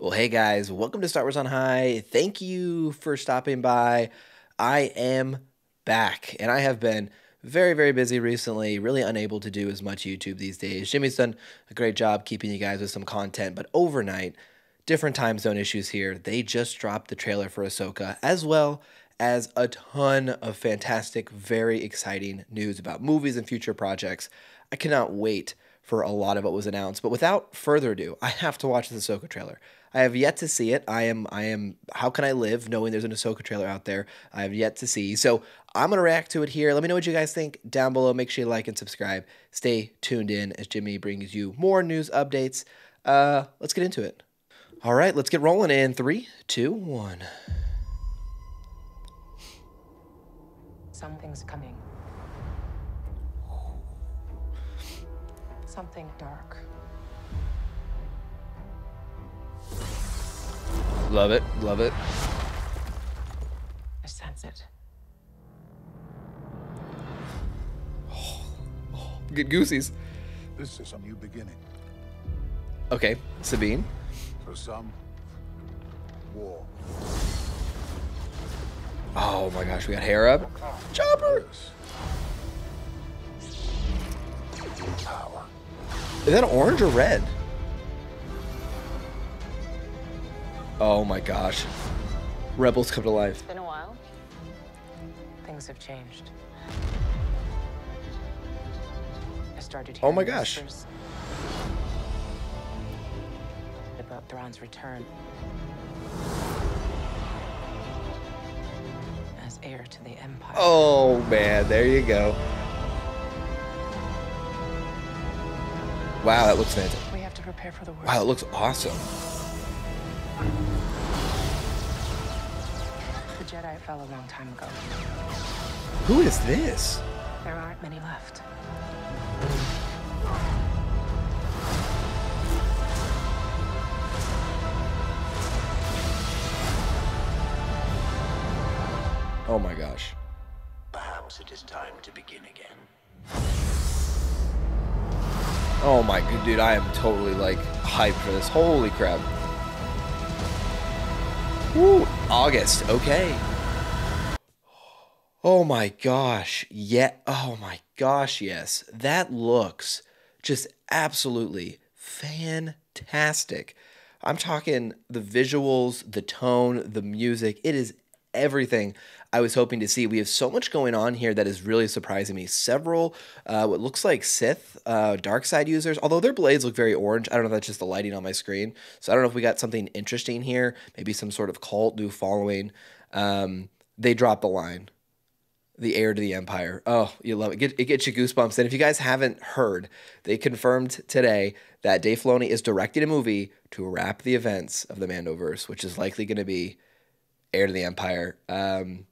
Well, hey guys, welcome to Star Wars on High. Thank you for stopping by. I am back, and I have been very, very busy recently, really unable to do as much YouTube these days. Jimmy's done a great job keeping you guys with some content, but overnight, different time zone issues here. They just dropped the trailer for Ahsoka, as well as a ton of fantastic, very exciting news about movies and future projects. I cannot wait for a lot of what was announced. But without further ado, I have to watch the Ahsoka trailer. I have yet to see it. I am I am how can I live knowing there's an Ahsoka trailer out there? I have yet to see. So I'm gonna react to it here. Let me know what you guys think down below. Make sure you like and subscribe. Stay tuned in as Jimmy brings you more news updates. Uh let's get into it. All right, let's get rolling in three, two, one. Something's coming. Something dark. Love it, love it. I sense it. Get goosies. This is a new beginning. Okay, Sabine. For some, war. Oh my gosh, we got Hera. Chopper. Power. Is that orange or red? Oh my gosh. Rebels come to life. It's been a while. Things have changed. I started Oh my gosh. About Thrawn's return. As heir to the Empire. Oh man, there you go. Wow, that looks fantastic. We have to prepare for the worst. Wow, it looks awesome. The Jedi fell a long time ago. Who is this? There aren't many left. Oh my gosh. Perhaps it is time to begin again. Oh my good dude, I am totally like hyped for this. Holy crap. Woo, August, okay. Oh my gosh. Yeah. Oh my gosh, yes. That looks just absolutely fantastic. I'm talking the visuals, the tone, the music. It is everything I was hoping to see. We have so much going on here that is really surprising me. Several, uh, what looks like Sith, uh, dark side users, although their blades look very orange. I don't know if that's just the lighting on my screen. So I don't know if we got something interesting here, maybe some sort of cult, new following. Um, they dropped the line the heir to the empire. Oh, you love it. Get, it gets you goosebumps. And if you guys haven't heard, they confirmed today that Dave Filoni is directing a movie to wrap the events of the Mandoverse, which is likely going to be heir to the empire. Um,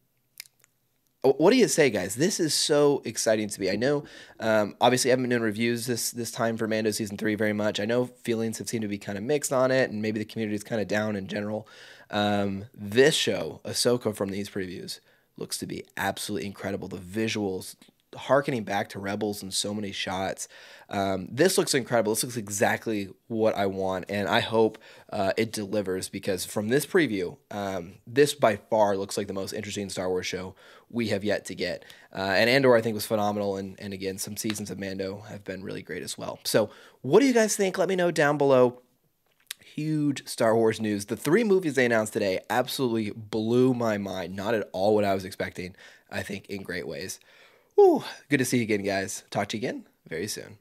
what do you say, guys? This is so exciting to me. I know, um, obviously, I haven't been doing reviews this this time for Mando season three very much. I know feelings have seemed to be kind of mixed on it, and maybe the community is kind of down in general. Um, this show, Ahsoka, from these previews, looks to be absolutely incredible. The visuals, harkening back to Rebels in so many shots. Um, this looks incredible. This looks exactly what I want, and I hope uh, it delivers because from this preview, um, this by far looks like the most interesting Star Wars show we have yet to get. Uh, and Andor, I think, was phenomenal, and, and again, some seasons of Mando have been really great as well. So, what do you guys think? Let me know down below huge Star Wars news. The three movies they announced today absolutely blew my mind. Not at all what I was expecting, I think, in great ways. Whew, good to see you again, guys. Talk to you again very soon.